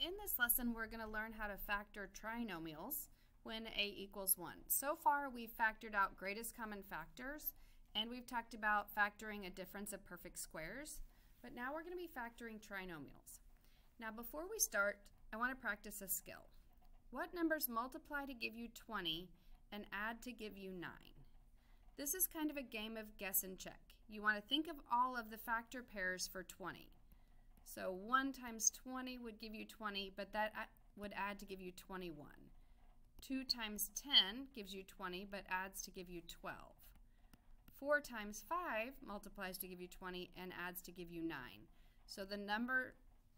In this lesson, we're going to learn how to factor trinomials when a equals 1. So far, we've factored out greatest common factors, and we've talked about factoring a difference of perfect squares, but now we're going to be factoring trinomials. Now, before we start, I want to practice a skill. What numbers multiply to give you 20 and add to give you 9? This is kind of a game of guess and check. You want to think of all of the factor pairs for 20. So 1 times 20 would give you 20, but that would add to give you 21. 2 times 10 gives you 20, but adds to give you 12. 4 times 5 multiplies to give you 20 and adds to give you 9. So the number,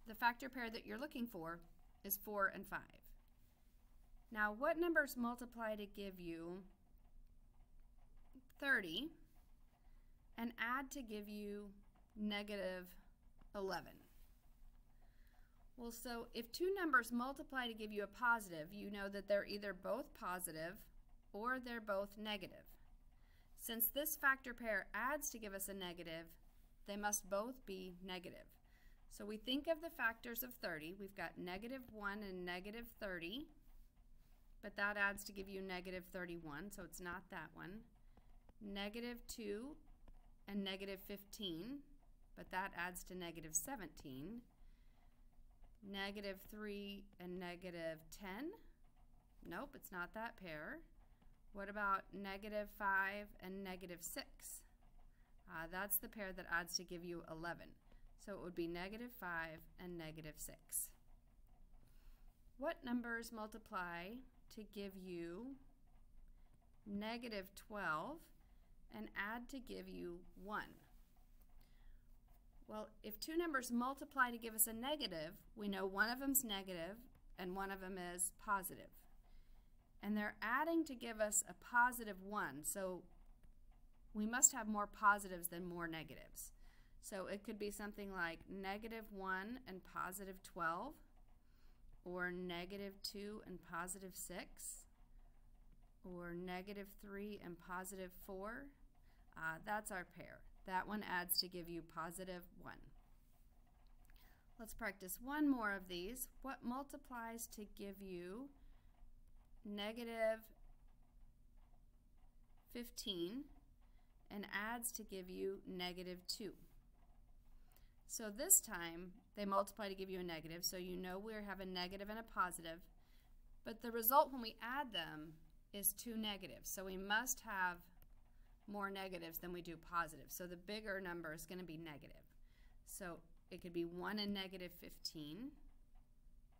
the factor pair that you're looking for is 4 and 5. Now what numbers multiply to give you 30 and add to give you negative 11? Well, so if two numbers multiply to give you a positive, you know that they're either both positive or they're both negative. Since this factor pair adds to give us a negative, they must both be negative. So we think of the factors of 30. We've got negative 1 and negative 30, but that adds to give you negative 31, so it's not that one. Negative 2 and negative 15, but that adds to negative 17 negative 3 and negative 10? Nope, it's not that pair. What about negative 5 and negative 6? Uh, that's the pair that adds to give you 11. So it would be negative 5 and negative 6. What numbers multiply to give you negative 12 and add to give you 1? Well, if two numbers multiply to give us a negative, we know one of them's negative and one of them is positive. And they're adding to give us a positive 1, so we must have more positives than more negatives. So it could be something like negative 1 and positive 12, or negative 2 and positive 6, or negative 3 and positive 4. Uh, that's our pair. That one adds to give you positive 1. Let's practice one more of these. What multiplies to give you negative 15 and adds to give you negative 2? So this time they multiply to give you a negative, so you know we have a negative and a positive. But the result when we add them is two negatives, so we must have more negatives than we do positives. So the bigger number is going to be negative. So it could be 1 and negative 15.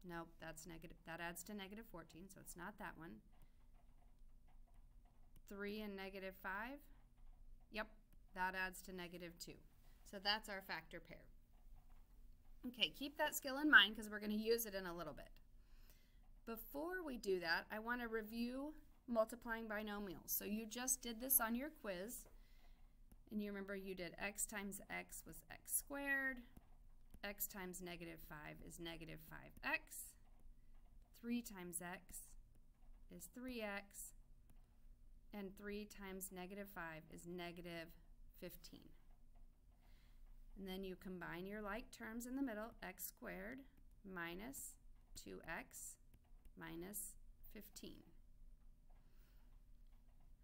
Nope, that's negative. That adds to negative 14, so it's not that one. 3 and negative 5. Yep, that adds to negative 2. So that's our factor pair. Okay, keep that skill in mind because we're going to use it in a little bit. Before we do that, I want to review multiplying binomials. So you just did this on your quiz. And you remember you did x times x was x squared. x times negative 5 is negative 5x. 3 times x is 3x. And 3 times negative 5 is negative 15. And then you combine your like terms in the middle, x squared minus 2x minus 15.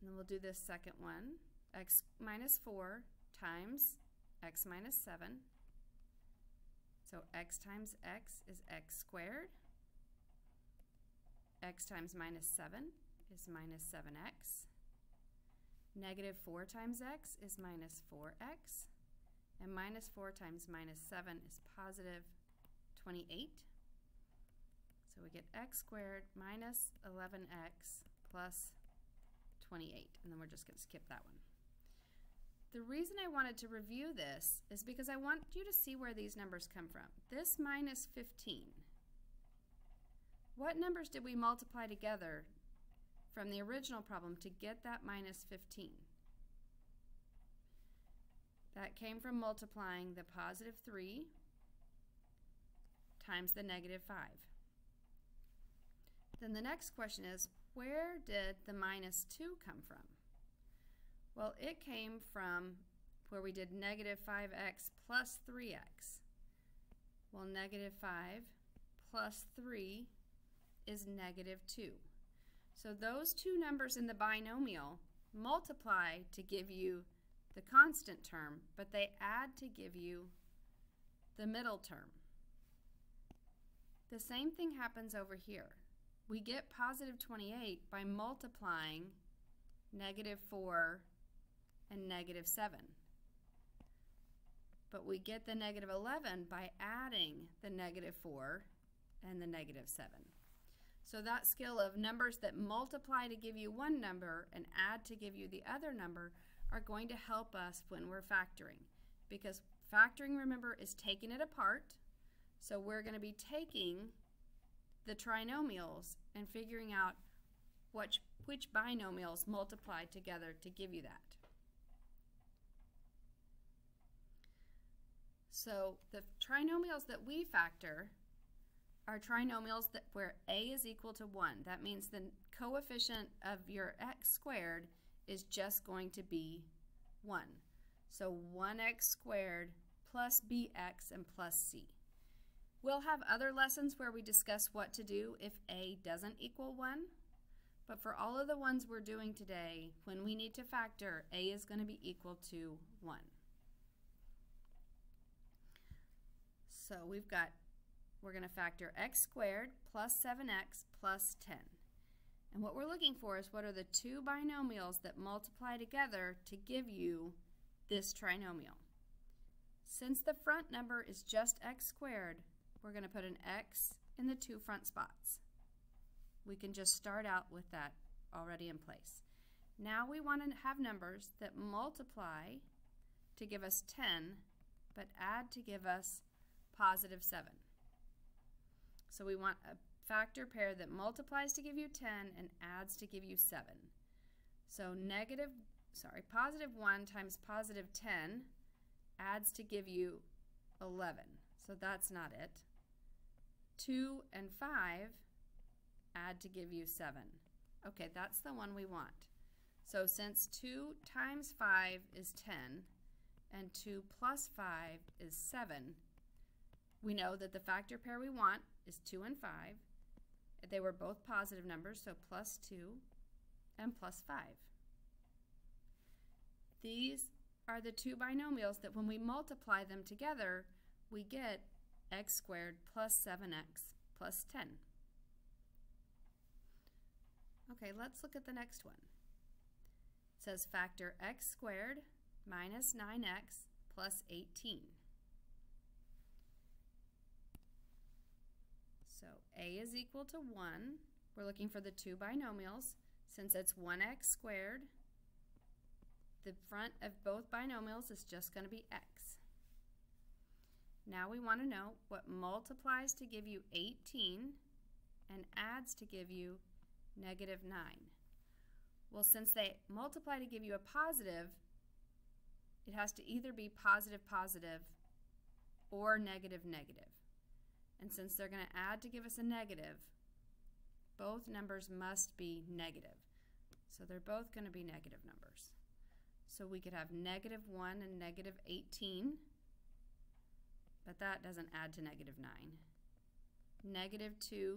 And then we'll do this second one. x minus 4 times x minus 7. So x times x is x squared. x times minus 7 is minus 7x. Negative 4 times x is minus 4x. And minus 4 times minus 7 is positive 28. So we get x squared minus 11x plus 28, and then we're just going to skip that one. The reason I wanted to review this is because I want you to see where these numbers come from. This minus 15. What numbers did we multiply together from the original problem to get that minus 15? That came from multiplying the positive 3 times the negative 5. Then the next question is, where did the minus 2 come from? Well, it came from where we did negative 5x plus 3x. Well, negative 5 plus 3 is negative 2. So those two numbers in the binomial multiply to give you the constant term, but they add to give you the middle term. The same thing happens over here. We get positive 28 by multiplying negative 4 and negative 7. But we get the negative 11 by adding the negative 4 and the negative 7. So that skill of numbers that multiply to give you one number and add to give you the other number are going to help us when we're factoring. Because factoring, remember, is taking it apart. So we're going to be taking the trinomials and figuring out which, which binomials multiply together to give you that. So the trinomials that we factor are trinomials that where a is equal to 1. That means the coefficient of your x squared is just going to be 1. So 1x squared plus bx and plus c. We'll have other lessons where we discuss what to do if a doesn't equal 1. But for all of the ones we're doing today, when we need to factor, a is going to be equal to 1. So we've got, we're going to factor x squared plus 7x plus 10. And what we're looking for is what are the two binomials that multiply together to give you this trinomial. Since the front number is just x squared, we're going to put an x in the two front spots. We can just start out with that already in place. Now we want to have numbers that multiply to give us 10, but add to give us positive 7. So we want a factor pair that multiplies to give you 10 and adds to give you 7. So negative, sorry, positive 1 times positive 10 adds to give you 11. So that's not it. 2 and 5 add to give you 7. Okay, that's the one we want. So since 2 times 5 is 10 and 2 plus 5 is 7, we know that the factor pair we want is 2 and 5. They were both positive numbers, so plus 2 and plus 5. These are the two binomials that when we multiply them together, we get x squared plus 7x plus 10. Okay, let's look at the next one. It says factor x squared minus 9x plus 18. So a is equal to 1. We're looking for the two binomials. Since it's 1x squared, the front of both binomials is just going to be x. Now we want to know what multiplies to give you 18 and adds to give you negative 9. Well, since they multiply to give you a positive, it has to either be positive positive or negative negative. And since they're going to add to give us a negative, both numbers must be negative. So they're both going to be negative numbers. So we could have negative 1 and negative 18, but that doesn't add to negative 9. Negative 2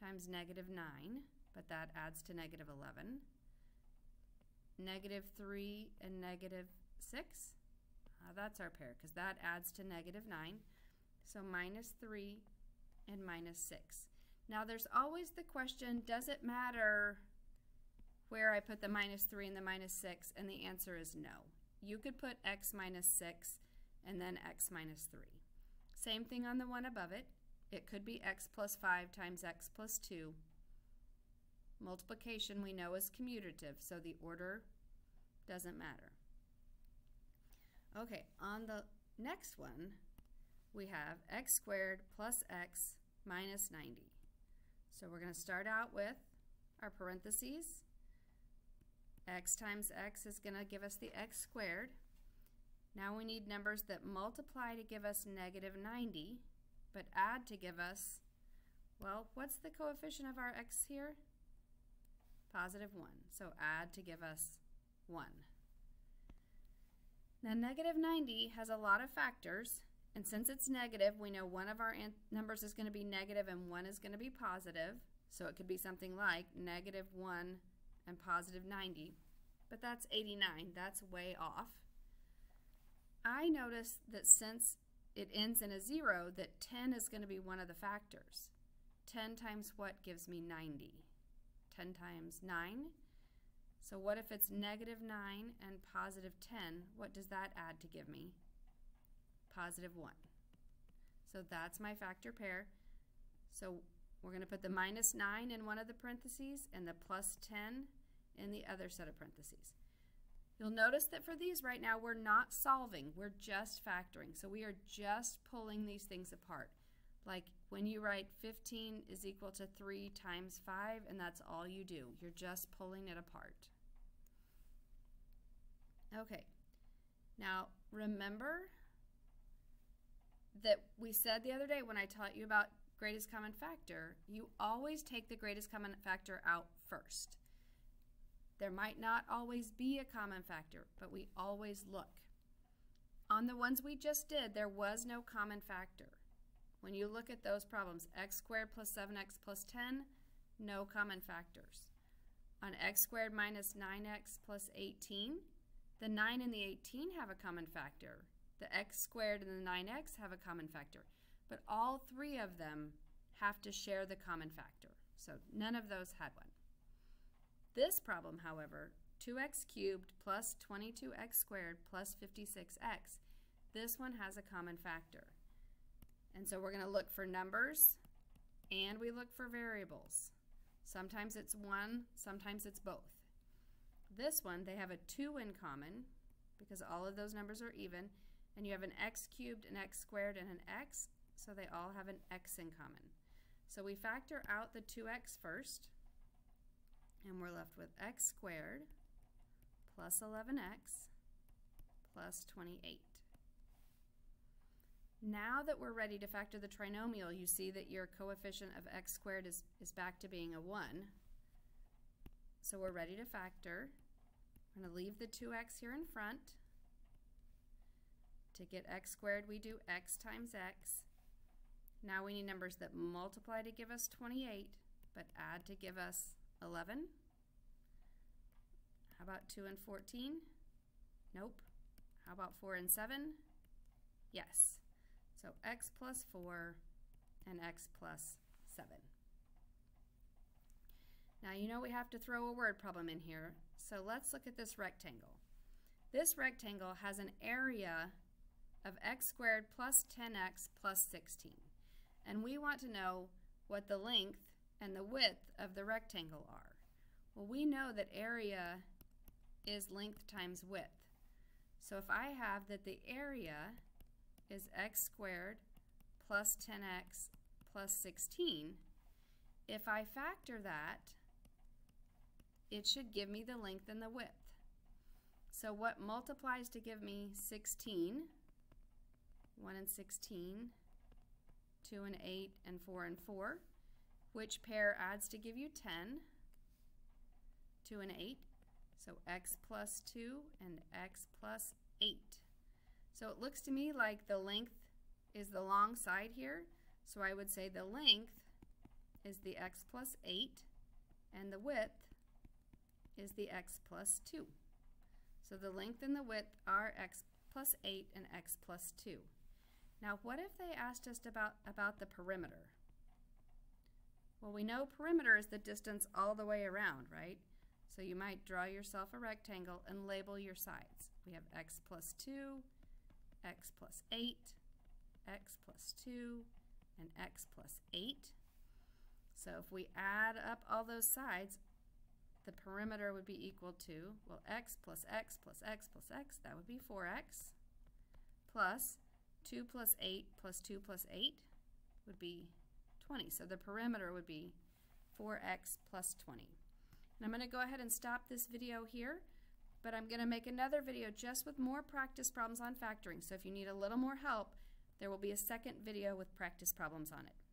times negative 9, but that adds to negative 11. Negative 3 and negative 6, uh, that's our pair because that adds to negative 9. So minus 3 and minus 6. Now there's always the question, does it matter where I put the minus 3 and the minus 6? And the answer is no. You could put x minus 6 and then x minus 3. Same thing on the one above it. It could be x plus 5 times x plus 2. Multiplication we know is commutative, so the order doesn't matter. Okay, on the next one, we have x squared plus x minus 90. So we're going to start out with our parentheses. x times x is going to give us the x squared. Now we need numbers that multiply to give us negative 90, but add to give us, well, what's the coefficient of our x here? Positive 1. So add to give us 1. Now negative 90 has a lot of factors, And since it's negative, we know one of our numbers is going to be negative and one is going to be positive. So it could be something like negative 1 and positive 90. But that's 89. That's way off. I notice that since it ends in a 0, that 10 is going to be one of the factors. 10 times what gives me 90? 10 times 9? So what if it's negative 9 and positive 10? What does that add to give me? Positive 1. So that's my factor pair. So we're going to put the minus 9 in one of the parentheses and the plus 10 in the other set of parentheses. You'll notice that for these right now we're not solving, we're just factoring. So we are just pulling these things apart. Like when you write 15 is equal to 3 times 5 and that's all you do. You're just pulling it apart. Okay, now remember that we said the other day when I taught you about greatest common factor, you always take the greatest common factor out first. There might not always be a common factor, but we always look. On the ones we just did, there was no common factor. When you look at those problems, x squared plus 7x plus 10, no common factors. On x squared minus 9x plus 18, the 9 and the 18 have a common factor. The x squared and the 9x have a common factor. But all three of them have to share the common factor. So none of those had one. This problem, however, 2x cubed plus 22x squared plus 56x, this one has a common factor. And so we're going to look for numbers and we look for variables. Sometimes it's one, sometimes it's both. This one, they have a 2 in common because all of those numbers are even, and you have an x cubed, an x squared, and an x, so they all have an x in common. So we factor out the 2x first, and we're left with x squared plus 11x plus 28. Now that we're ready to factor the trinomial, you see that your coefficient of x squared is, is back to being a 1. So we're ready to factor. I'm going to leave the 2x here in front. To get x squared, we do x times x. Now we need numbers that multiply to give us 28, but add to give us 11. How about 2 and 14? Nope. How about 4 and 7? Yes. So x plus 4 and x plus 7. Now you know we have to throw a word problem in here, so let's look at this rectangle. This rectangle has an area of x squared plus 10x plus 16. And we want to know what the length and the width of the rectangle are. Well, we know that area is length times width. So if I have that the area is x squared plus 10x plus 16, if I factor that, it should give me the length and the width. So what multiplies to give me 16? 1 and 16, 2 and 8, and 4 and 4. Which pair adds to give you 10? 2 and 8. So x plus 2 and x plus 8. So it looks to me like the length is the long side here. So I would say the length is the x plus 8 and the width is the x plus 2. So the length and the width are x plus 8 and x plus 2. Now what if they asked us about, about the perimeter? Well, we know perimeter is the distance all the way around, right? So you might draw yourself a rectangle and label your sides. We have x plus 2, x plus 8, x plus 2, and x plus 8. So if we add up all those sides, the perimeter would be equal to, well, x plus x plus x plus x, that would be 4x, plus 2 plus 8 plus 2 plus 8 would be 20. So the perimeter would be 4x plus 20. And I'm going to go ahead and stop this video here, but I'm going to make another video just with more practice problems on factoring. So if you need a little more help, there will be a second video with practice problems on it.